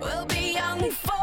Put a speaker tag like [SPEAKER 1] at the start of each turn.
[SPEAKER 1] We'll be young forever.